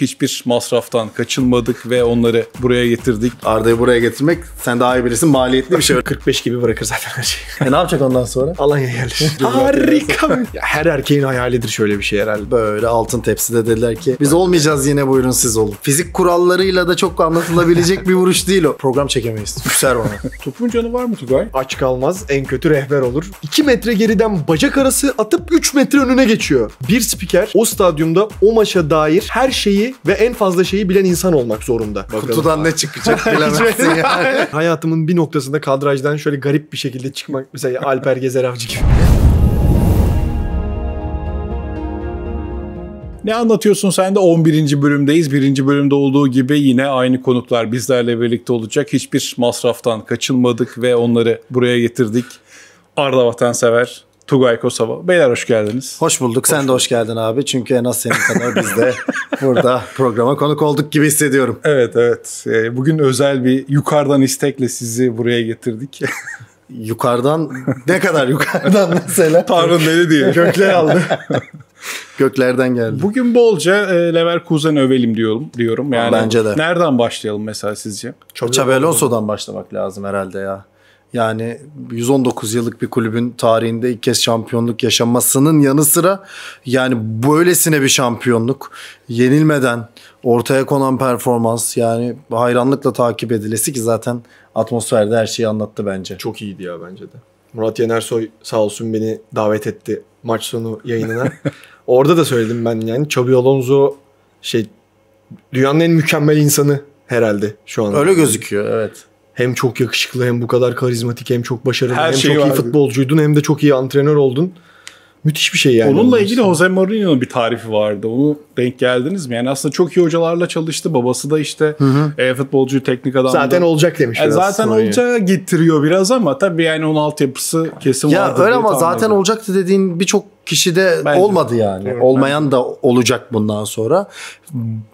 hiçbir masraftan kaçınmadık ve onları buraya getirdik. Arda'yı buraya getirmek sen daha iyi bilirsin maliyetli bir şey. 45 gibi bırakır zaten her şeyi. e ne yapacak ondan sonra? Alanya'ya yerleşir. Harika. ya her erkeğin hayalidir şöyle bir şey herhalde. Böyle altın tepside dediler ki biz olmayacağız yine buyurun siz olun. Fizik kurallarıyla da çok anlatılabilecek bir vuruş değil o. Program çekemeyiz. Küser bana. Topun canı var mı Tugay? Aç kalmaz en kötü rehber olur. 2 metre geriden bacak arası atıp 3 metre önüne geçiyor. Bir spiker o stadyumda o maça dair her şeyi ve en fazla şeyi bilen insan olmak zorunda. Bakalım. Kutudan ne çıkacak bilemezsin yani. Hayatımın bir noktasında kadrajdan şöyle garip bir şekilde çıkmak mesela Alper Gezer Avcı gibi. Ne anlatıyorsun sen de 11. bölümdeyiz. 1. bölümde olduğu gibi yine aynı konuklar bizlerle birlikte olacak. Hiçbir masraftan kaçınmadık ve onları buraya getirdik. Arda Vatansever, Tugay Kosova. Beyler hoş geldiniz. Hoş bulduk. Sen de hoş geldin abi. Çünkü en az senin kadar biz de burada programa konuk olduk gibi hissediyorum. Evet evet. Ee, Bugün özel bir yukarıdan istekle sizi buraya getirdik. Yukarıdan ne kadar yukarıdan mesela? Tanrı'nın eli diye. Gökler aldı. Göklerden geldi. Bugün bolca e, Leverkusen övelim diyorum. diyorum. Yani Bence de. Nereden başlayalım mesela sizce? Xabi Alonso'dan başlamak lazım herhalde ya. Yani 119 yıllık bir kulübün tarihinde ilk kez şampiyonluk yaşamasının yanı sıra yani böylesine bir şampiyonluk yenilmeden ortaya konan performans yani hayranlıkla takip edilesi ki zaten atmosferde her şeyi anlattı bence. Çok iyiydi ya bence de. Murat Yenersoy sağ olsun beni davet etti maç sonu yayınına. Orada da söyledim ben yani Xabi Alonso şey dünyanın en mükemmel insanı herhalde şu an. Öyle gözüküyor evet. Hem çok yakışıklı hem bu kadar karizmatik hem çok başarılı Her hem şeyi çok iyi var. futbolcuydun hem de çok iyi antrenör oldun. Müthiş bir şey yani. Onunla olması. ilgili Jose Mourinho'nun bir tarifi vardı. Onu denk geldiniz mi? Yani aslında çok iyi hocalarla çalıştı. Babası da işte e, futbolcu teknik adamdı. zaten olacak demiş. E, biraz zaten Mourinho. olacağı getiriyor biraz ama tabii yani onun altyapısı kesin Ya vardır öyle diye ama zaten olacaktı dediğin birçok kişide Bence olmadı yani. Evet, Olmayan da olacak bundan sonra.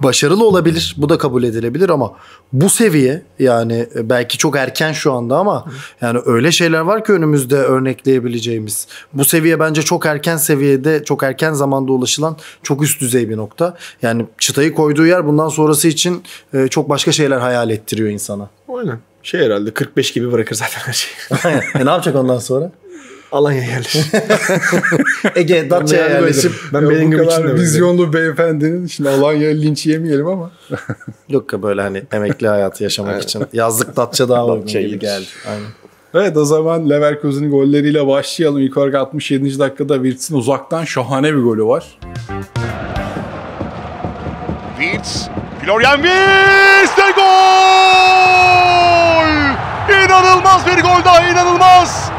Başarılı olabilir. Bu da kabul edilebilir ama bu seviye yani belki çok erken şu anda ama yani öyle şeyler var ki önümüzde örnekleyebileceğimiz. Bu seviye bence çok erken seviyede, çok erken zamanda ulaşılan çok üst düzey bir nokta. Yani çıtayı koyduğu yer bundan sonrası için e, çok başka şeyler hayal ettiriyor insana. Aynen. Şey herhalde 45 gibi bırakır zaten her şeyi. e ne yapacak ondan sonra? Alanya'ya yerleşir. Ege Datça'ya yerleşip Ben Ya bu Bellingham için de vizyonlu beyefendinin şimdi Alanya linç yemeyelim ama. Yok ya böyle hani emekli hayatı yaşamak için. Yazlık Datça daha uygun Datça gibi geldi. Aynen. Evet o zaman Leverkusen'in golleriyle başlayalım. İlk olarak 67. dakikada Wirtz'in uzaktan şahane bir golü var. Wirtz, Florian Wirtz ve gol! İnanılmaz bir gol daha inanılmaz!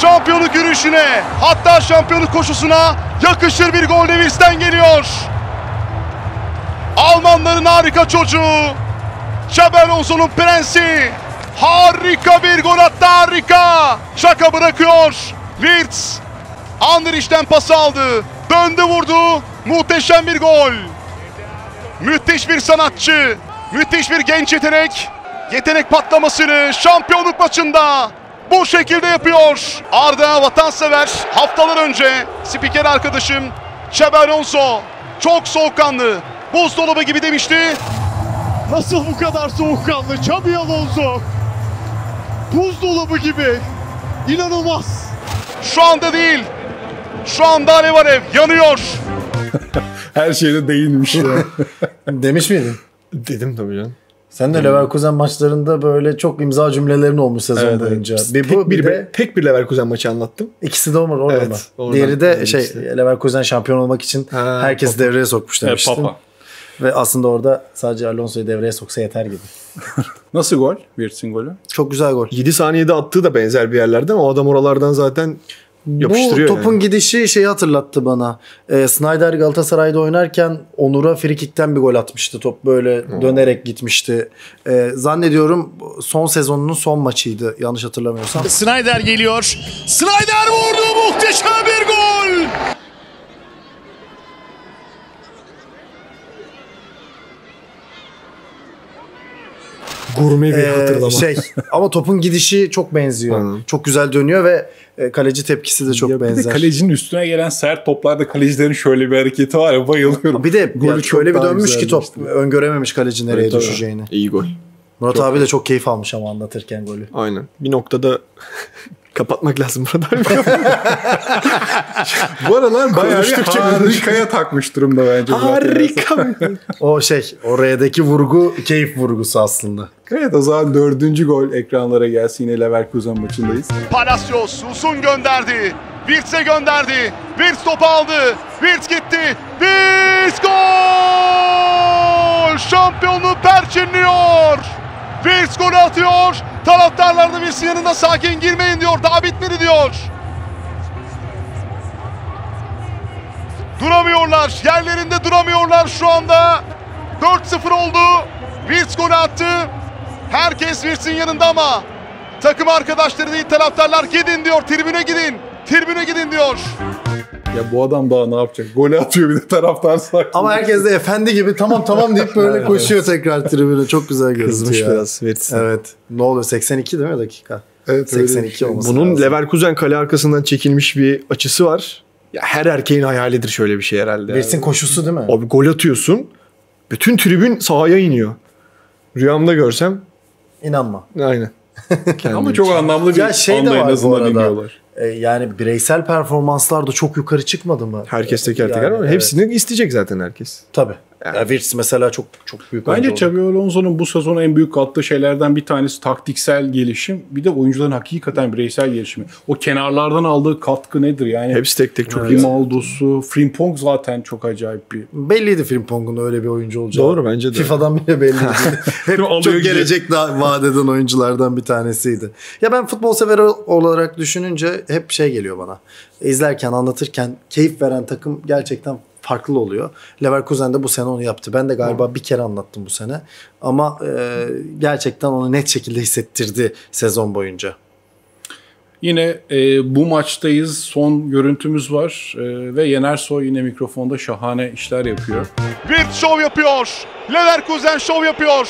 Şampiyonluk yürüyüşüne hatta şampiyonluk koşusuna yakışır bir gol de Wirtz'ten geliyor. Almanların harika çocuğu Xabi Alonso'nun prensi harika bir gol attı harika. Şaka bırakıyor. Wirtz Andrich'ten pas aldı. Döndü vurdu. Muhteşem bir gol. Müthiş bir sanatçı. Müthiş bir genç yetenek. Yetenek patlamasını şampiyonluk maçında bu şekilde yapıyor. Arda vatansever haftalar önce spiker arkadaşım Xabi Alonso çok soğukkanlı. Buzdolabı gibi demişti. Nasıl bu kadar soğukkanlı Xabi Alonso? Buzdolabı gibi. İnanılmaz. Şu anda değil. Şu anda alev alev yanıyor. Her şeyde değinmiş ya. Demiş miydin? Dedim tabii canım. Sen de Leverkusen maçlarında böyle çok imza cümlelerin olmuş sezon Evet, evet. boyunca. Bir tek, bu bir, bir de tek bir Leverkusen maçı anlattım. ikisi de olmadı orada Evet, mı? oradan Diğeri de şey işte. Leverkusen şampiyon olmak için Ha, herkesi Papa. devreye sokmuş Evet, demiştin. Papa. Ve aslında orada sadece Alonso'yu devreye soksa yeter gibi. Nasıl gol? Wirtz'in golü. Çok güzel gol. 7 saniyede attığı da benzer bir yerlerde ama o adam oralardan zaten Bu topun yani. gidişi şeyi hatırlattı bana. Ee, Snyder Galatasaray'da oynarken Onur'a frikikten bir gol atmıştı. Top böyle dönerek gitmişti. Ee, zannediyorum son sezonunun son maçıydı yanlış hatırlamıyorsam. Snyder geliyor. Snyder vurdu muhteşem bir gol. Gurme bir Ee, hatırlama. şey ama topun gidişi çok benziyor. Hı. Çok güzel dönüyor ve e, kaleci tepkisi de çok Ya bir de benzer. kalecinin üstüne gelen sert toplarda kalecilerin şöyle bir hareketi var ya bayılıyorum. bir de Golü şöyle bir dönmüş ki top öngörememiş kaleci nereye Evet, düşeceğini. İyi gol. Murat abi de çok keyif almış ama anlatırken golü. Aynen. Bir noktada kapatmak lazım burada. Bu aralar bayağı bir Konuştukça harikaya takmış durumda bence. Harika. O şey oraya'daki vurgu keyif vurgusu aslında. Evet o zaman dördüncü gol ekranlara gelsin. Yine Leverkusen maçındayız. Palacios uzun gönderdi. Wirtz'e gönderdi. Wirtz topu aldı. Wirtz gitti. Wirtz gol! Şampiyonluğu perçinliyor. Wirtz golü atıyor. Taraftarlar da Wirtz'in yanında sakin girmeyin diyor. Daha bitmedi diyor. Duramıyorlar. Yerlerinde duramıyorlar şu anda. 4-0 oldu. Wirtz golü attı. Herkes Wirtz'in yanında ama takım arkadaşları değil taraftarlar gidin diyor. Tribüne gidin. Tribüne gidin diyor. Ya bu adam daha ne yapacak? Golü atıyor bir de taraftar saklı. Ama herkes de efendi gibi tamam tamam deyip böyle koşuyor tekrar tribüne. Çok güzel görüntü Kızmış ya. biraz. Wirtz'in. Evet. Ne oluyor? 82 değil mi dakika? Evet, öyle bir 82 şey. olması Bunun lazım. Leverkusen kale arkasından çekilmiş bir açısı var. Ya her erkeğin hayalidir şöyle bir şey herhalde. Wirtz'in koşusu değil mi? Abi gol atıyorsun. Bütün tribün sahaya iniyor. Rüyamda görsem İnanma. aynen. Ama çok anlamlı bir Ya şey de anda en azından iniyorlar. E, yani bireysel performanslar da çok yukarı çıkmadı mı? Herkes teker teker Yani ama evet. hepsini isteyecek zaten herkes. Tabii. Ya Wirtz mesela çok çok büyük Bence. Xabi Alonso'nun bu sezon en büyük kattığı şeylerden bir tanesi taktiksel gelişim. Bir de oyuncuların hakikaten bireysel gelişimi. O kenarlardan aldığı katkı nedir? Yani Hepsi tek tek çok iyi. Grimaldo'su, Frimpong zaten çok acayip bir. Belliydi Frimpong'un öyle bir oyuncu olacağı. Doğru, bence de. FIFA'dan bile belliydi. Hep çok gelecek da vaat eden oyunculardan bir tanesiydi. Ya ben futbol severi olarak düşününce hep şey geliyor bana. İzlerken, anlatırken keyif veren takım gerçekten farklı oluyor. Leverkusen de bu sene onu yaptı. Ben de galiba bir kere anlattım bu sene. Ama e, gerçekten onu net şekilde hissettirdi sezon boyunca. Yine e, bu maçtayız. Son görüntümüz var. E, ve Yener Soy yine mikrofonda şahane işler yapıyor. Wirtz şov yapıyor. Leverkusen şov yapıyor.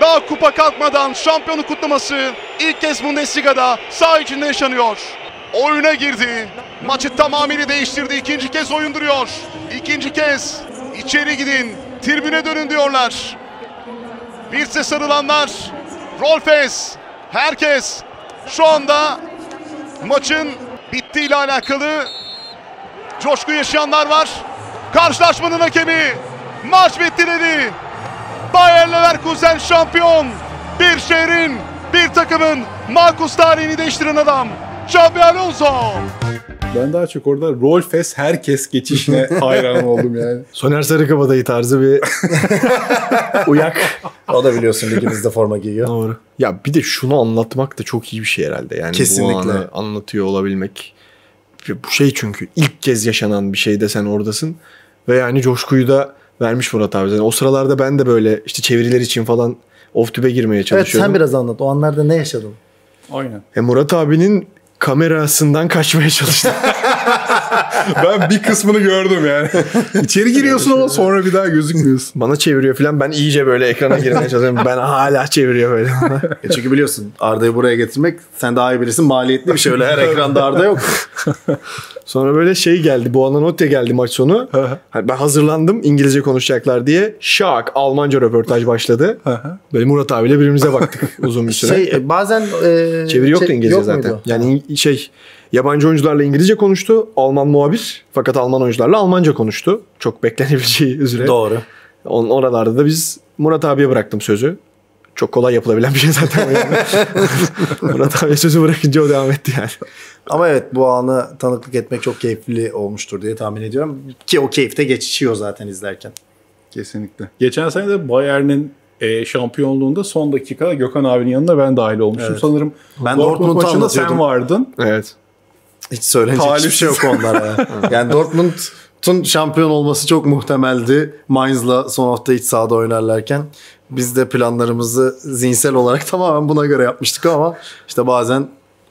Daha kupa kalkmadan şampiyonu kutlaması ilk kez Bundesliga'da saha içinde yaşanıyor. Oyuna girdi. Maçı tamamıyla değiştirdi. İkinci kez oyun duruyor. İkinci kez içeri gidin. Tribüne dönün diyorlar. Wirtz'e sarılanlar. Rolfes. Herkes şu anda maçın bittiğiyle alakalı coşku yaşayanlar var. Karşılaşmanın hakemi maç bitti dedi. Bayer Leverkusen şampiyon. Bir şehrin, bir takımın Markus tarihini değiştiren adam. Xabi Alonso. Ben daha çok orada Rolfes herkes geçişine hayran oldum yani. Soner Sarıkabadayı tarzı bir uyak. O da biliyorsun ligimizde forma giyiyor. Doğru. Ya bir de şunu anlatmak da çok iyi bir şey herhalde. Yani Kesinlikle. bu anı anlatıyor olabilmek. Bu şey çünkü ilk kez yaşanan bir şeyde sen oradasın. Ve yani coşkuyu da vermiş Murat abi. Yani o sıralarda ben de böyle işte çeviriler için falan off tübe girmeye Evet çalışıyordum. sen biraz anlat. O anlarda ne yaşadın? Aynen. E Murat abinin kamerasından kaçmaya çalıştım. Ben bir kısmını gördüm yani. İçeri giriyorsun ama sonra bir daha gözükmüyorsun. Bana çeviriyor falan. Ben iyice böyle ekrana girmeye çalışıyorum. Ben hala çeviriyor böyle. E çünkü biliyorsun Arda'yı buraya getirmek sen daha iyi bilirsin maliyetli bir şey öyle her ekranda Arda yok. Sonra böyle şey geldi. Bu Ananote geldi maç sonu. Hani ben hazırlandım İngilizce konuşacaklar diye. Şak Almanca röportaj başladı. Böyle Murat abiyle birbirimize baktık uzun bir süre. Şey e, bazen e, Çeviri yoktu şey- İngilizce yok zaten. muydu? Yani şey yabancı oyuncularla İngilizce konuştu. Alman muhabir. Fakat Alman oyuncularla Almanca konuştu. Çok beklenebileceği üzere. Doğru. On, oralarda da biz Murat abiye bıraktım sözü. Çok kolay yapılabilen bir şey zaten. Murat abiye sözü bırakınca o devam etti yani. Ama evet bu anı tanıklık etmek çok keyifli olmuştur diye tahmin ediyorum. Ki o keyifte geçişiyor zaten izlerken. Kesinlikle. Geçen sene de Bayern'in e, şampiyonluğunda son dakikada Gökhan abinin yanında ben dahil olmuştum. Evet. Sanırım Ben Dortmund maçında sen vardın. Evet. Hiç söylenecek hiçbir Talipsiz. şey yok onlara. yani Dortmund'un şampiyon olması çok muhtemeldi. Mainz'la son hafta iç sahada oynarlarken. Biz de planlarımızı zihinsel olarak tamamen buna göre yapmıştık ama işte bazen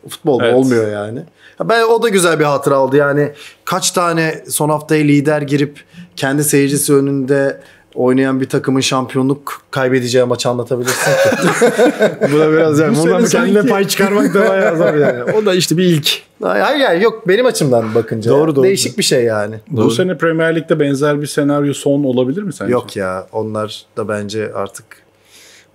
futbol Evet. olmuyor yani. Ya Ben o da güzel bir hatıra oldu. Yani kaç tane son haftaya lider girip kendi seyircisi önünde oynayan bir takımın şampiyonluk kaybedeceği maçı anlatabilirsin ki. Bu da biraz yani Bu bundan kendine pay çıkarmak da bayağı zor yani. O da işte bir ilk. hayır hayır yok benim açımdan bakınca. Doğru, doğru. Değişik bir şey yani. Bu sene Premier Lig'de benzer bir senaryo son olabilir mi sence? Yok ya onlar da bence artık.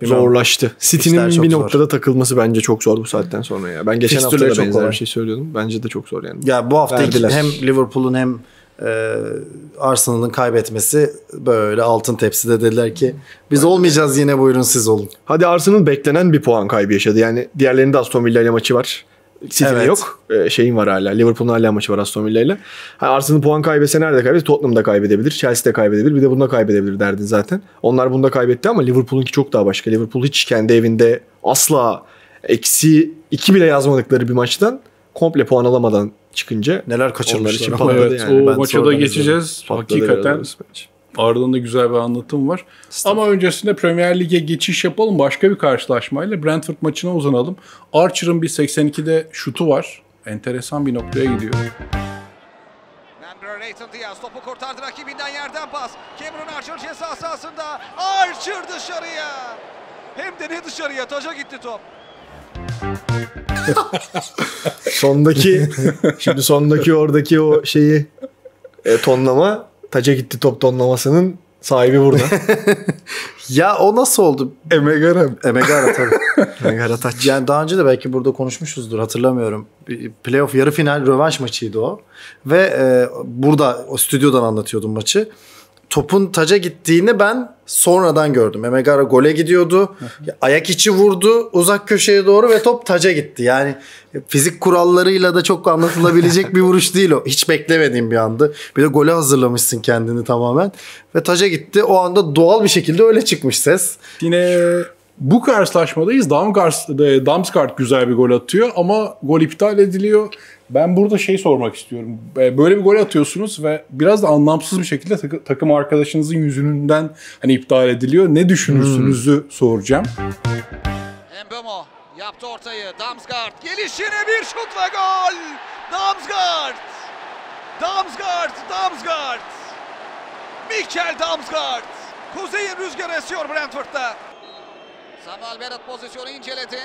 Zorlaştı. City'nin bir zor. noktada takılması bence çok zor bu saatten sonra ya. Ben geçen hafta Fikstürleri da benzer kolay. bir şey söylüyordum. Bence de çok zor yani. Ya bu hafta Verdiler. hem Liverpool'un hem e, Arsenal'ın kaybetmesi böyle altın tepside dediler ki biz olmayacağız yine buyurun siz olun. Hadi Arsenal beklenen bir puan kaybı yaşadı. Yani diğerlerinde Aston Villa ile maçı var. City'nin Evet. yok. Ee, şeyin var hala. Liverpool'un hala maçı var Aston Villa ile. Ha, Arsenal puan kaybetse nerede kaybeder? Tottenham'da kaybedebilir. Chelsea'de kaybedebilir. Bir de bunda kaybedebilir derdin zaten. Onlar bunda kaybetti ama Liverpool'unki çok daha başka. Liverpool hiç kendi evinde asla eksi iki bile yazmadıkları bir maçtan komple puan alamadan çıkınca Neler onlar kaçırmışlar için ama. patladı Evet, yani. o Ben maça da geçeceğiz. Patladı Hakikaten ardından da güzel bir anlatım var. Ama öncesinde Premier Lig'e geçiş yapalım. Başka bir karşılaşmayla Brentford maçına uzanalım. Archer'ın bir 82'de şutu var. Enteresan bir noktaya gidiyor. Nathan Diaz topu kurtardı rakibinden yerden pas. Cameron Archer ceza sahasında. Archer dışarıya. Hem de ne dışarıya taca gitti top. Sondaki şimdi sondaki oradaki o şeyi e, tonlama taca gitti top tonlamasının sahibi burada. Ya o nasıl oldu? Emegara. Emegara tabii. Megara Taç. Yani daha önce de belki burada konuşmuşuzdur hatırlamıyorum. Playoff yarı final rövanş maçıydı o. Ve e, burada o stüdyodan anlatıyordum maçı. Topun taca gittiğini ben sonradan gördüm. Emegara gole gidiyordu. Ayak içi vurdu uzak köşeye doğru ve top taca gitti. Yani fizik kurallarıyla da çok anlatılabilecek bir vuruş değil o. Hiç beklemediğim bir andı. Bir de gole hazırlamışsın kendini tamamen. Ve taca gitti. O anda doğal bir şekilde öyle çıkmış ses. Yine bu karşılaşmadayız. Damsgaard, e, Damsgaard güzel bir gol atıyor ama gol iptal ediliyor. Ben burada şey sormak istiyorum. E, Böyle bir gol atıyorsunuz ve biraz da anlamsız bir şekilde takı- takım arkadaşınızın yüzünden hani iptal ediliyor. Ne düşünürsünüzü soracağım. Mbemo yaptı ortayı. Damsgaard gelişine bir şut ve gol. Damsgaard. Damsgaard, Damsgaard. Mikel Damsgaard. Kuzey'in rüzgarı esiyor Brentford'da. Samuel Berat pozisyonu inceledi.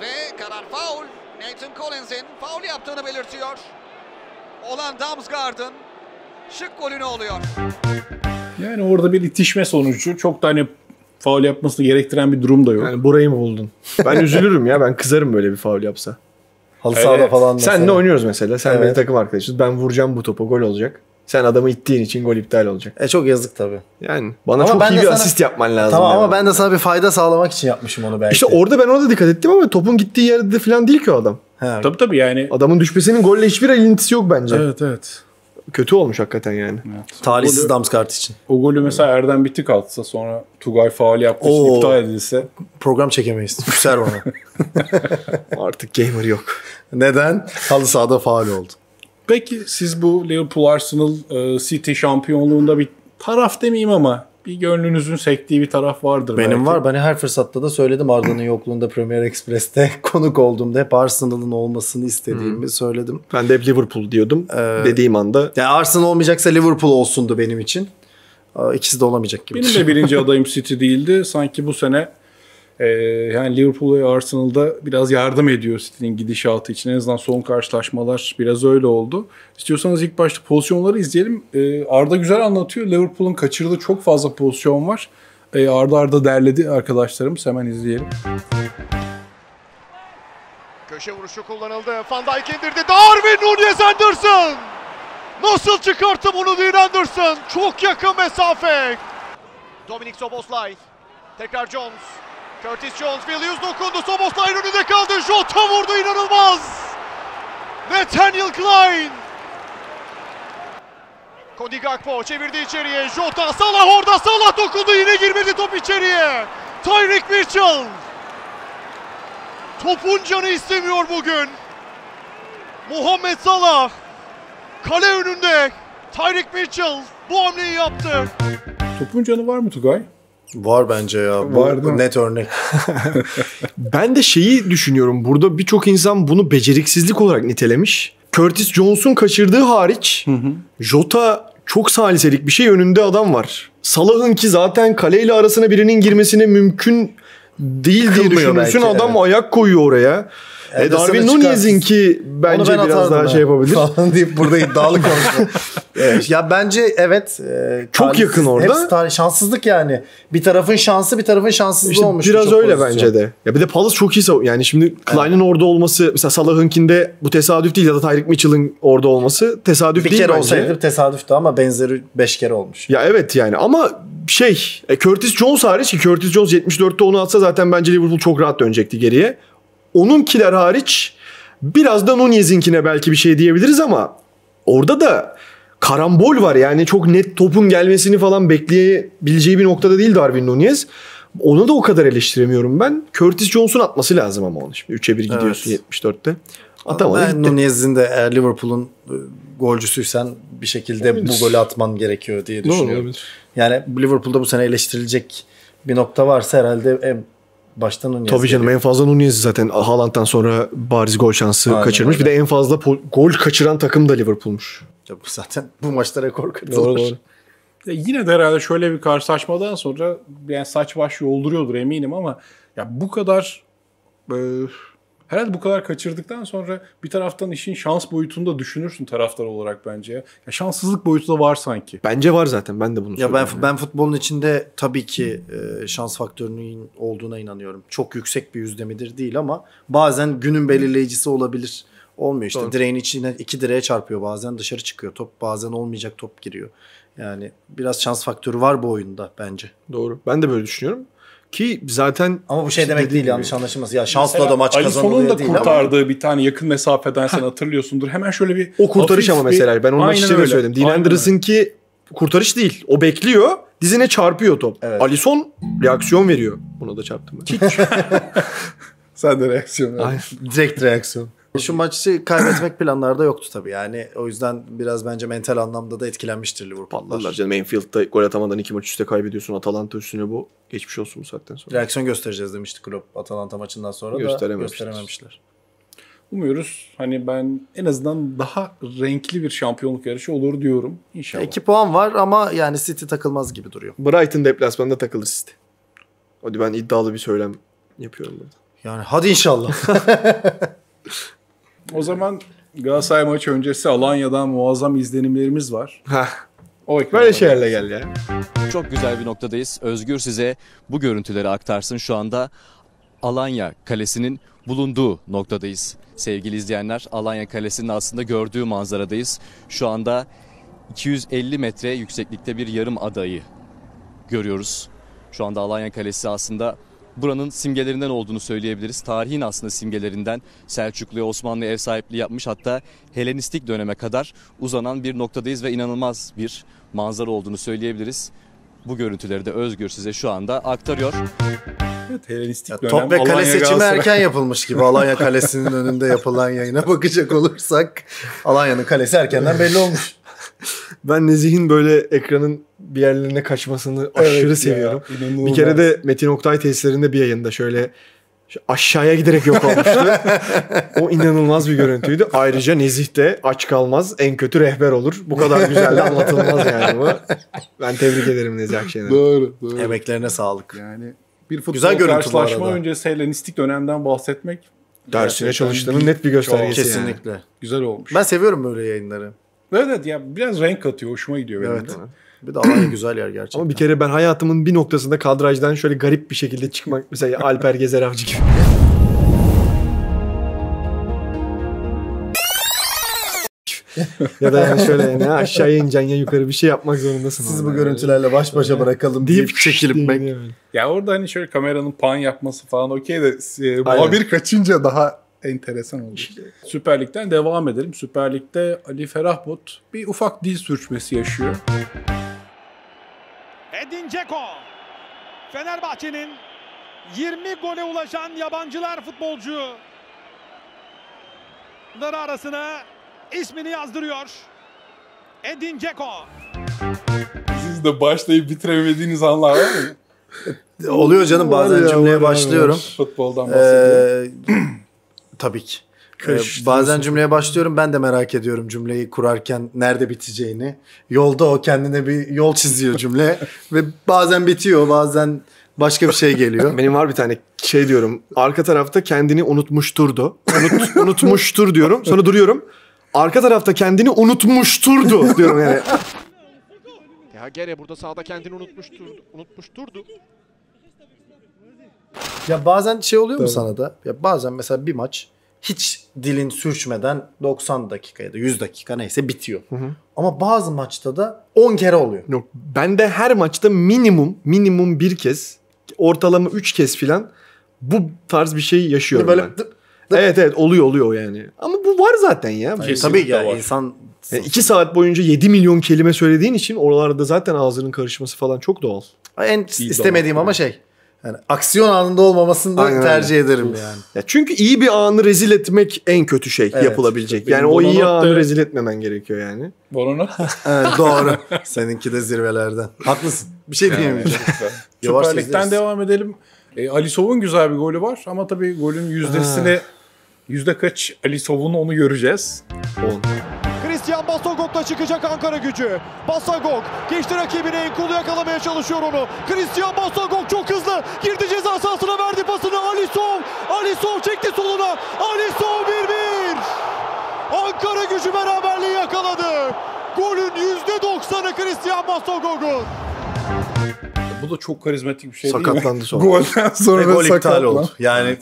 Ve karar faul. Nathan Collins'in faul yaptığını belirtiyor. Olan Damsgaard'ın şık golünü oluyor. Yani orada bir itişme sonucu çok da hani faul yapmasını gerektiren bir durum da yok. Yani burayı mı buldun? Ben üzülürüm ya. Ben kızarım böyle bir faul yapsa. Halı sahada Evet. falan mesela. Senle oynuyoruz mesela. Sen Evet. benim takım arkadaşız. Ben vuracağım bu topu gol olacak. Sen adamı ittiğin için gol iptal olacak. E çok yazık tabii. Yani bana Ama çok ben iyi bir sana- asist yapman lazım. Tamam ama ben de sana bir fayda sağlamak için yapmışım onu belki. İşte orada ben ona da dikkat ettim ama topun gittiği yerde falan değil ki o adam. He. Tabii tabii yani. Adamın düşmesinin golle hiçbir ilintisi yok bence. Evet evet. Kötü olmuş hakikaten yani. evet. Talihsiz Damskart için. O golü mesela Erdem Bitik atsa sonra Tugay faul yaptığı için iptal edilse. Program çekemeyiz. Küser ona. Artık gamer yok. Neden? Halı sahada faal oldu. Peki siz bu Liverpool Arsenal e, City şampiyonluğunda bir taraf demeyeyim ama bir gönlünüzün sektiği bir taraf vardır Benim belki. var. Ben her fırsatta da söyledim Arda'nın yokluğunda Premier Express'te konuk olduğumda hep Arsenal'ın olmasını istediğimi söyledim. Ben de hep Liverpool diyordum. Ee, Dediğim anda Yani Arsenal olmayacaksa Liverpool olsundu benim için. İkisi de olamayacak gibi. Benim de birinci adayım City değildi. Sanki bu sene e, yani Liverpool ve Arsenal'da biraz yardım ediyor City'nin gidişatı için. En azından son karşılaşmalar biraz öyle oldu. İstiyorsanız ilk başta pozisyonları izleyelim. E, Arda güzel anlatıyor. Liverpool'un kaçırdığı çok fazla pozisyon var. E, Arda Arda derledi arkadaşlarımız. Hemen izleyelim. Köşe vuruşu kullanıldı. Van Dijk indirdi. Darwin Nunez Anderson. Nasıl çıkarttı bunu Dean Anderson? Çok yakın mesafe. Dominic Soboslay. Tekrar Jones. Curtis Jones. Williams dokundu. Soboslay önünde kaldı. Jota vurdu inanılmaz. Nathaniel Klein. Cody Gakpo çevirdi içeriye. Jota Salah orada. Salah dokundu. Yine girmedi top içeriye. Tyreek Mitchell. Topun canı istemiyor bugün. Muhammed Salah kale önünde. Tyreek Mitchell bu hamleyi yaptı. Topun canı var mı Tugay? Var bence ya. Bu Var net örnek. ben de şeyi düşünüyorum. Burada birçok insan bunu beceriksizlik olarak nitelemiş. Curtis Jones'un kaçırdığı hariç Jota çok saliselik bir şey önünde adam var. Salah'ın ki zaten kaleyle arasına birinin girmesine mümkün değil diye Kılmıyor düşünürsün. belki, Adam evet. ayak koyuyor oraya. E, Darwin. Nunez'in ki bence ben biraz daha ha. şey yapabilir. Falan deyip burada iddialı konuşma. Evet, ya bence evet. e, Çok talihsiz- yakın orada. Hepsi talih- şanssızlık yani. Bir tarafın şansı bir tarafın şanssızlığı İşte olmuş. biraz öyle pozisyon. bence de. Ya bir de Palace çok iyi sav- Yani şimdi Klein'in orada olması mesela Salah'ınkinde bu tesadüf değil ya da Tyreek Mitchell'ın orada olması tesadüf Bir değil kere bence. olsaydı tesadüftü ama benzeri 5 kere olmuş. Ya evet yani ama şey e, Curtis Jones hariç ki Curtis Jones 74'te onu atsa zaten bence Liverpool çok rahat dönecekti geriye. Onunkiler hariç biraz da Nunez'inkine belki bir şey diyebiliriz ama orada da karambol var yani çok net topun gelmesini falan bekleyebileceği bir noktada değil Darwin Nunez. Onu da o kadar eleştiremiyorum ben. Curtis Jones'un atması lazım ama onu şimdi 3'e 1 gidiyorsun 74'te. Atamadı Ben gitti. Nunez'in de eğer Liverpool'un e, golcüsüysen bir şekilde bu golü atman gerekiyor diye düşünüyorum. olabilir. Yani Liverpool'da bu sene eleştirilecek bir nokta varsa herhalde en baştan Nunez. Tabii canım geliyor. en fazla Nunez zaten Haaland'dan sonra bariz gol şansı Aynen kaçırmış. öyle. Bir de en fazla gol kaçıran takım da Liverpool'muş. Ya bu Zaten bu maçta rekor kırdılar. Doğru doğru. Ya yine de herhalde şöyle bir karşılaşmadan sonra yani saç baş yolduruyordur eminim ama ya bu kadar e, herhalde bu kadar kaçırdıktan sonra bir taraftan işin şans boyutunu da düşünürsün taraftar olarak bence. Ya, ya şanssızlık boyutu da var sanki. Bence var zaten ben de bunu Ya ben söylüyorum. ben futbolun içinde tabii ki e, şans faktörünün olduğuna inanıyorum. Çok yüksek bir yüzde midir değil ama bazen günün belirleyicisi olabilir. Olmuyor işte. Doğru. Direğin içine iki direğe çarpıyor bazen dışarı çıkıyor top. Bazen olmayacak top giriyor. Yani biraz şans faktörü var bu oyunda bence. Doğru. Ben de böyle düşünüyorum. Ki zaten Ama bu şey işte demek dediğim değil gibi. yanlış anlaşılmasın. Ya şansla Mesela da maç Alisson'un kazanılıyor da değil ama. kurtardığı bir tane yakın mesafeden sen hatırlıyorsundur. Hemen şöyle bir O kurtarış ama bir- mesela ben için de öyle. söyledim. Dean Aynen Anderson ki kurtarış değil. O bekliyor. Dizine çarpıyor top. Evet. Alisson reaksiyon veriyor. Buna da çarptım ben. Sen de reaksiyon ver. Aynen. Direkt reaksiyon. Şu maçı kaybetmek planlarda yoktu tabii. Yani o yüzden biraz bence mental anlamda da etkilenmiştir Liverpool'lar. canım. Enfield'da gol atamadan iki maç üstte kaybediyorsun. Atalanta üstüne bu. Geçmiş olsun bu saatten sonra. Reaksiyon göstereceğiz demişti Klopp Atalanta maçından sonra da Gösterememişler. gösterememişler. Umuyoruz. Hani ben en azından daha renkli bir şampiyonluk yarışı olur diyorum. İnşallah. 2 puan var ama yani City takılmaz gibi duruyor. Brighton deplasmanında takılır City. Hadi ben iddialı bir söylem yapıyorum burada. Yani hadi inşallah. O zaman Galatasaray maçı öncesi Alanya'dan muazzam izlenimlerimiz var. O Böyle şeylerle gel ya. Çok güzel bir noktadayız. Özgür size bu görüntüleri aktarsın. Şu anda Alanya Kalesi'nin bulunduğu noktadayız. Sevgili izleyenler Alanya Kalesi'nin aslında gördüğü manzaradayız. Şu anda 250 metre yükseklikte bir yarım adayı görüyoruz. Şu anda Alanya Kalesi aslında buranın simgelerinden olduğunu söyleyebiliriz. Tarihin aslında simgelerinden Selçuklu'ya Osmanlı ev sahipliği yapmış hatta Helenistik döneme kadar uzanan bir noktadayız ve inanılmaz bir manzara olduğunu söyleyebiliriz. Bu görüntüleri de Özgür size şu anda aktarıyor. Evet, Helenistik Ya, dönem. top ve kale Alanya seçimi Galatasaray. erken yapılmış gibi. Alanya Kalesi'nin önünde yapılan yayına bakacak olursak Alanya'nın kalesi erkenden belli olmuş. Ben Nezih'in böyle ekranın bir yerlerine kaçmasını aşırı Evet ya, seviyorum. inanılmaz. Bir kere de Metin Oktay tesislerinde bir yayında şöyle aşağıya giderek yok olmuştu. o inanılmaz bir görüntüydü. Ayrıca Nezih de aç kalmaz en kötü rehber olur. Bu kadar güzel de anlatılmaz yani bu. Ben tebrik ederim Nezih Akşener'i. Doğru, doğru. Emeklerine sağlık. Yani bir futbol Güzel karşılaşma öncesi Helenistik dönemden bahsetmek Dersine çalıştığının net bir göstergesi yani. Kesinlikle. güzel olmuş. Ben seviyorum böyle yayınları. Evet, evet ya biraz renk katıyor. Hoşuma gidiyor benim Evet. de. Bir de Alanya güzel yer gerçekten. Ama bir kere ben hayatımın bir noktasında kadrajdan şöyle garip bir şekilde çıkmak mesela Alper Gezer Avcı gibi. ya da yani şöyle ha aşağıya ineceksin ya yukarı bir şey yapmak zorundasın. Siz bu görüntülerle baş başa bırakalım deyip deyip çekilip böyle. Ya orada hani şöyle kameranın pan yapması falan okey de e, muhabir kaçınca daha enteresan oldu. Süper Lig'den devam edelim. Süper Lig'de Ali Ferahbot bir ufak dil sürçmesi yaşıyor. Edin Dzeko. Fenerbahçe'nin 20 gole ulaşan yabancılar futbolcu. Arasına ismini yazdırıyor. Edin Dzeko. Siz de başlayıp bitiremediğiniz anlar var mı? Oluyor canım bazen ya, cümleye başlıyorum. Futboldan bahsediyorum. Ee, tabii ki. Ee, bazen cümleye başlıyorum ben de merak ediyorum cümleyi kurarken nerede biteceğini. Yolda o kendine bir yol çiziyor cümle ve bazen bitiyor bazen başka bir şey geliyor. Benim var bir tane şey diyorum. Arka tarafta kendini unutmuşturdu. Unut, unutmuştur diyorum. Sonra duruyorum. Arka tarafta kendini unutmuşturdu diyorum yani. Ya gene burada sağda kendini unutmuştur, unutmuşturdu. Ya bazen şey oluyor mu sana da? Ya bazen mesela bir maç hiç dilin sürçmeden 90 dakika ya da 100 dakika neyse bitiyor. Ama bazı maçta da 10 kere oluyor. Yok, ben de her maçta minimum minimum bir kez ortalama üç kez filan bu tarz bir şey yaşıyorum Böyle ben. dıp, dıp. Evet evet oluyor oluyor yani. Ama bu var zaten ya. Kesinlikle tabii ki ya var. insan Yani iki saat boyunca 7 milyon kelime söylediğin için oralarda zaten ağzının karışması falan çok doğal. en İyi istemediğim zaman. ama şey yani aksiyon anında olmamasını da Aynen tercih öyle. ederim yani. Ya çünkü iyi bir anı rezil etmek en kötü şey Evet. yapılabilecek. Benim Yani o iyi anı rezil etmemen gerekiyor yani. Bonono. Evet, doğru. Seninki de zirvelerden. Haklısın. Bir şey diyemeyeceğim. Yavaş Süper Lig'den devam edelim. E, Ali Sov'un güzel bir golü var ama tabii golün yüzdesini yüzde kaç Ali Sov'un onu göreceğiz. Christian Basagok'la çıkacak Ankara gücü. Basagok geçti rakibine Enkul'u yakalamaya çalışıyor onu. Christian Basagok çok hızlı. Girdi ceza sahasına verdi pasını Alisov. Alisov çekti soluna. Alisov 1-1. Ankara gücü beraberliği yakaladı. Golün %90'ı Christian Basagok'un. Bu da çok karizmatik bir şey Sakatlandı değil sonra. mi? Golden sonra Ve gol iptal sakatlan. oldu. Yani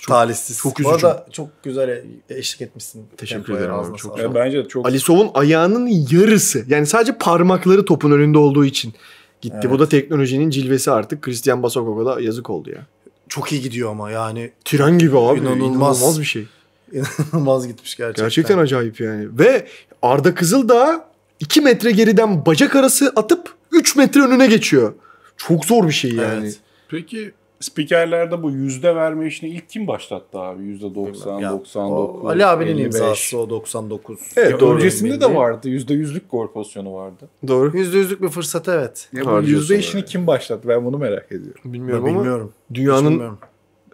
Çok- talihsiz. çok Bu üzücü. arada çok güzel eşlik etmişsin. Teşekkür ederim abi, çok. Ya bence de çok Alisov'un ayağının yarısı yani sadece parmakları topun önünde olduğu için gitti. Evet. Bu da teknolojinin cilvesi artık. Christian Basagok'a da yazık oldu ya. Çok iyi gidiyor ama yani Tren gibi abi. İnanılmaz. İnanılmaz, bir şey. inanılmaz gitmiş gerçekten. Gerçekten acayip yani. Ve Arda Kızıldağ 2 metre geriden bacak arası atıp 3 metre önüne geçiyor. Çok zor bir şey yani. Evet. Peki spikerlerde bu yüzde verme işini ilk kim başlattı abi? Yüzde 90, Ya, 99, o Ali abinin 55. imzası o 99. Evet, Ya doğru. öncesinde de vardı. Yüzde yüzlük gol pozisyonu vardı. Doğru. Yüzde yüzlük bir fırsat evet. Ya bu yüzde ya. işini kim başlattı? Ben bunu merak ediyorum. Bilmiyorum Ben ama bilmiyorum. Dünyanın bilmiyorum.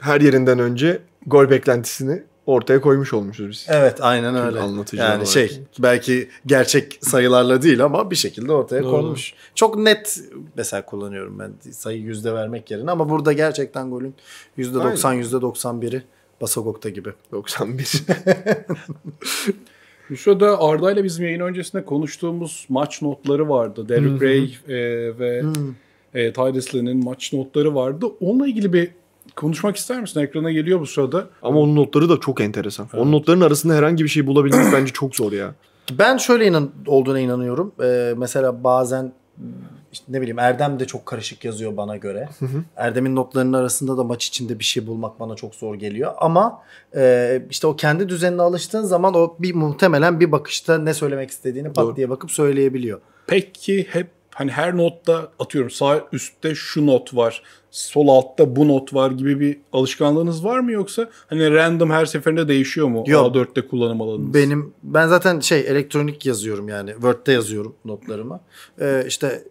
her yerinden önce gol beklentisini ortaya koymuş olmuşuz biz. Evet aynen öyle. anlatıcı yani olarak. şey belki gerçek sayılarla değil ama bir şekilde ortaya Doğru. konmuş. Çok net mesela kullanıyorum ben sayı yüzde vermek yerine ama burada gerçekten golün yüzde doksan yüzde doksan biri Basagok'ta gibi. 91. Şurada Arda ile bizim yayın öncesinde konuştuğumuz maç notları vardı. Derek Ray e, ve e, Tidesley'nin maç notları vardı. Onunla ilgili bir konuşmak ister misin? Ekrana geliyor bu sırada. Ama onun notları da çok enteresan. Onun notların arasında herhangi bir şey bulabilmek bence çok zor ya. Ben şöyle inan olduğuna inanıyorum. Ee, mesela bazen işte ne bileyim Erdem de çok karışık yazıyor bana göre. Erdem'in notlarının arasında da maç içinde bir şey bulmak bana çok zor geliyor. Ama e, işte o kendi düzenine alıştığın zaman o bir muhtemelen bir bakışta ne söylemek istediğini pat Doğru. diye bakıp söyleyebiliyor. Peki hep hani her notta atıyorum sağ üstte şu not var, sol altta bu not var gibi bir alışkanlığınız var mı yoksa hani random her seferinde değişiyor mu Yok. A4'te kullanım alanınız? Benim ben zaten şey elektronik yazıyorum yani Word'de yazıyorum notlarımı. Ee, işte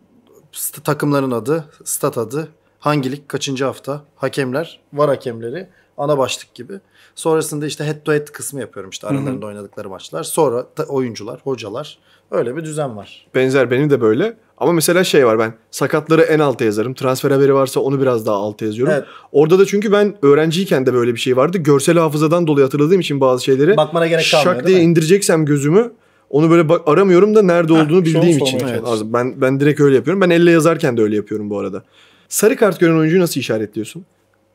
takımların adı, stat adı, hangi lig, kaçıncı hafta, hakemler, var hakemleri, ana başlık gibi. Sonrasında işte head to head kısmı yapıyorum işte aralarında oynadıkları maçlar. Sonra oyuncular, hocalar. Öyle bir düzen var. Benzer benim de böyle. Ama mesela şey var ben sakatları en alta yazarım. Transfer haberi varsa onu biraz daha alta yazıyorum. Evet. Orada da çünkü ben öğrenciyken de böyle bir şey vardı. Görsel hafızadan dolayı hatırladığım için bazı şeyleri Bakmana gerek kalmıyor, şak diye mi? indireceksem gözümü onu böyle bak- aramıyorum da nerede olduğunu işte onu bildiğim için. çalıştım. Ben ben direkt öyle yapıyorum. Ben elle yazarken de öyle yapıyorum bu arada. Sarı kart gören oyuncuyu nasıl işaretliyorsun?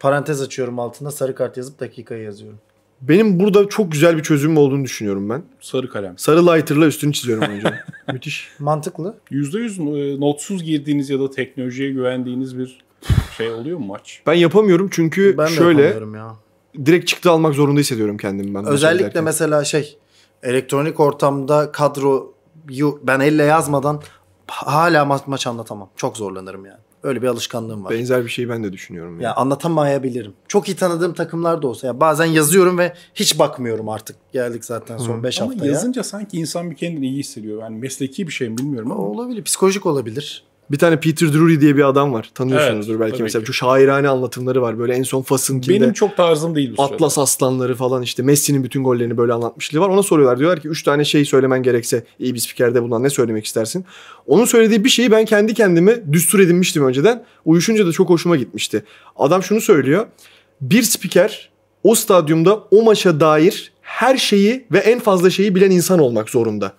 Parantez açıyorum altında sarı kart yazıp dakikayı yazıyorum. Benim burada çok güzel bir çözümüm olduğunu düşünüyorum ben. Sarı kalem. Sarı lighter'la üstünü çiziyorum oyuncunun. Müthiş. Mantıklı. %100 e, notsuz girdiğiniz ya da teknolojiye güvendiğiniz bir şey oluyor mu maç? Ben yapamıyorum çünkü Ben de şöyle ya. direkt çıktı almak zorunda hissediyorum kendimi ben. Özellikle mesela şey elektronik ortamda kadroyu ben elle yazmadan hala ma- maç anlatamam. Çok zorlanırım yani. Öyle bir alışkanlığım var. benzer bir şeyi ben de düşünüyorum. Ya Yani. anlatamayabilirim. Çok iyi tanıdığım takımlar da olsa. Ya bazen yazıyorum ve hiç bakmıyorum artık. Geldik zaten son 5 Ama haftaya. yazınca sanki insan bir kendini iyi hissediyor. Yani mesleki bir şey mi bilmiyorum ama. Olabilir. Psikolojik olabilir. Bir tane Peter Drury diye bir adam var. Tanıyorsunuzdur Evet, belki mesela. ki. Şu şairane anlatımları var. Böyle en son Fas'ınkinde. Benim çok tarzım değil bu sırada. Atlas aslanları falan işte Messi'nin bütün gollerini böyle anlatmışlığı var. Ona soruyorlar diyorlar ki 3 tane şey söylemen gerekse iyi bir spikerde bulunan ne söylemek istersin? Onun söylediği bir şeyi ben kendi kendime düstur edinmiştim önceden. Uyuşunca da çok hoşuma gitmişti. Adam şunu söylüyor. Bir spiker o stadyumda o maça dair her şeyi ve en fazla şeyi bilen insan olmak zorunda.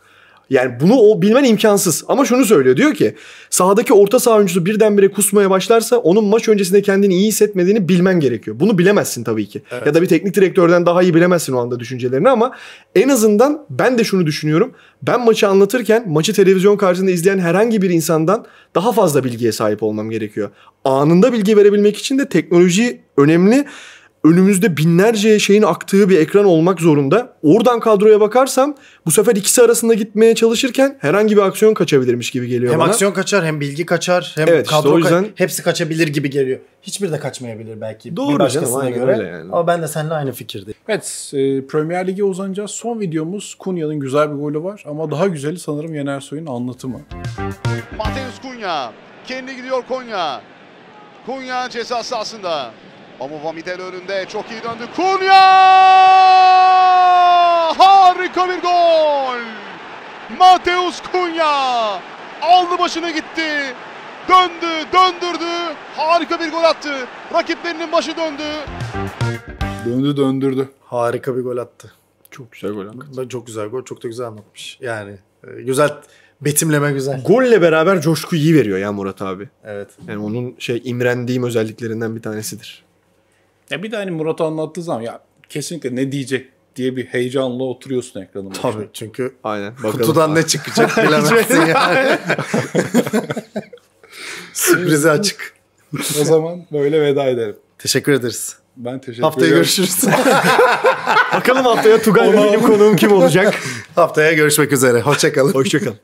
Yani bunu o bilmen imkansız. Ama şunu söylüyor. Diyor ki sahadaki orta saha oyuncusu birdenbire kusmaya başlarsa onun maç öncesinde kendini iyi hissetmediğini bilmen gerekiyor. Bunu bilemezsin tabii ki. Ya da bir teknik direktörden daha iyi bilemezsin o anda düşüncelerini ama en azından ben de şunu düşünüyorum. Ben maçı anlatırken maçı televizyon karşısında izleyen herhangi bir insandan daha fazla bilgiye sahip olmam gerekiyor. Anında bilgi verebilmek için de teknoloji önemli önümüzde binlerce şeyin aktığı bir ekran olmak zorunda. Oradan kadroya bakarsam bu sefer ikisi arasında gitmeye çalışırken herhangi bir aksiyon kaçabilirmiş gibi geliyor Hem bana. aksiyon kaçar hem bilgi kaçar hem Evet, işte kadro o ka- yüzden- hepsi kaçabilir gibi geliyor. Hiçbir de kaçmayabilir belki Doğru bir başkasına canım, göre. yani. Ama ben de seninle aynı fikirdeyim. Evet e, Premier Lig'e uzanacağız. Son videomuz Kunya'nın güzel bir golü var. Ama daha güzeli sanırım Yener Soy'un anlatımı. Mateus Cunha. Kendi gidiyor Konya. Cunha ceza sahasında. Ama Vamidel önünde çok iyi döndü. Cunha! Harika bir gol! Mateus Cunha! Aldı başını gitti. Döndü, döndürdü. Harika bir gol attı. Rakiplerinin başı döndü. Döndü döndürdü. Harika bir gol attı. Çok güzel gol. Ben- Çok güzel gol. Çok da güzel anlatmış. Yani e, güzel betimleme güzel. Golle beraber coşku iyi veriyor ya Murat abi. Evet. Yani onun şey imrendiğim özelliklerinden bir tanesidir. Ya bir de hani Murat anlattığı zaman ya kesinlikle ne diyecek diye bir heyecanla oturuyorsun ekranın başında. Tabii çünkü Aynen. Bakalım. kutudan ne çıkacak bilemezsin yani. Sürprize açık. O zaman böyle veda edelim. Teşekkür ederiz. Ben teşekkür Haftaya ederim. görüşürüz. Bakalım haftaya Tugay benim konuğum kim olacak? Haftaya görüşmek üzere. Hoşçakalın. Hoşçakalın.